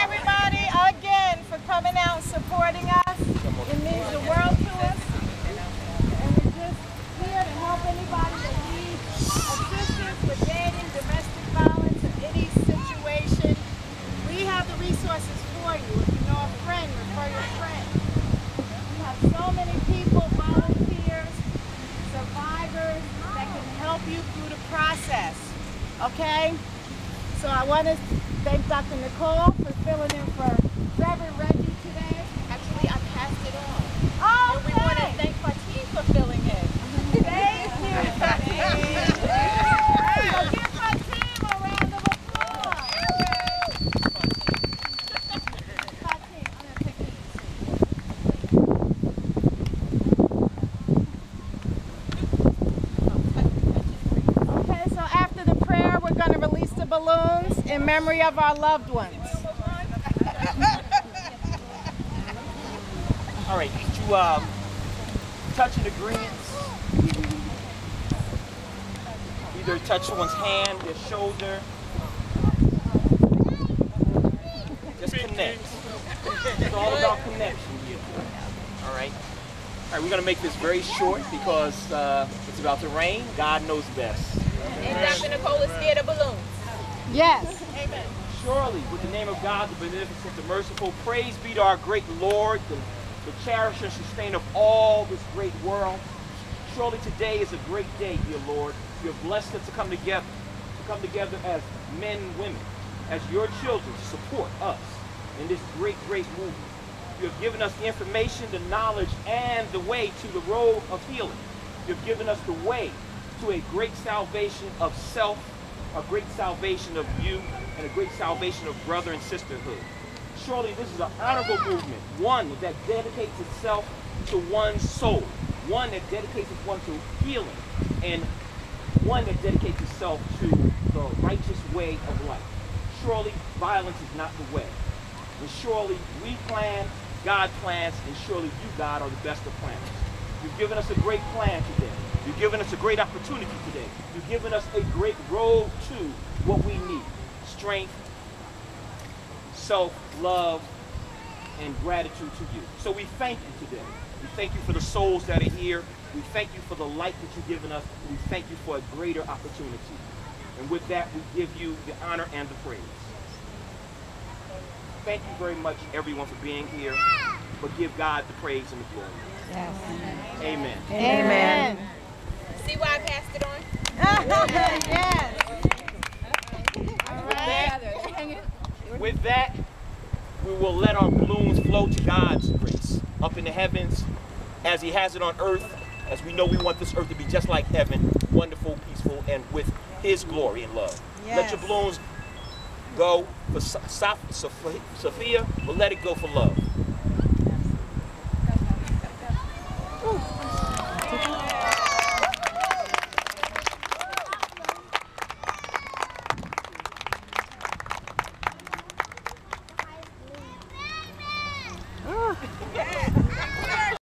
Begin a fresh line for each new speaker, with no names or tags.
everybody again for coming out and supporting us. It means the world to us. And we're just here to help anybody that needs assistance with dating, domestic violence, or any situation. We have the resources for you. If you know a friend, refer your friend. We have so many people, volunteers, survivors that can help you through the process. Okay? So I want to thank Dr. Nicole for filling in for Reverend Reggie today.
Actually, I passed it on.
Oh,
And we want to thank Fatih for filling in.
Thank you. Hey, so give my team a round of applause. Fatih, I'm gonna take these. Okay, so after the prayer, we're going to release the balloons in memory of our loved ones.
All right, each you um, touching agreements. Either touch someone's hand, their shoulder. Just connect. It's all about connection here. All right. All right, we're gonna make this very short because uh, it's about to rain. God knows best.
And Dr. Nicole is scared of balloons.
Yes.
Amen.
Surely, with the name of God, the beneficent, the merciful, praise be to our great Lord, the, the cherisher and sustainer of all this great world. Surely today is a great day, dear Lord. You have blessed us to come together, to come together as men and women, as your children, to support us in this great, great movement. You have given us the information, the knowledge, and the way to the road of healing. You have given us the way to a great salvation of self, a great salvation of you, and a great salvation of brother and sisterhood. Surely this is an honorable movement, one that dedicates itself to one's soul, one that dedicates one to healing, and one that dedicates itself to the righteous way of life. Surely violence is not the way. And surely we plan, God plans, and surely you, God, are the best of planners. You've given us a great plan today. You've given us a great opportunity today. You've given us a great road to what we need. Strength, self-love, and gratitude to you. So we thank you today. We thank you for the souls that are here. We thank you for the light that you've given us. We thank you for a greater opportunity. And with that, we give you the honor and the praise. Thank you very much, everyone, for being here. But give God the praise and the glory.
Yes.
Amen.
Amen.
See why I passed it on?
yes. All
With that, we will let our balloons flow to God's grace up in the heavens as He has it on earth. As we know, we want this earth to be just like heaven, wonderful, peaceful, and with His glory and love. Let your
Yes.
balloons go for Sa- Sa- Sophia, but let it go for love.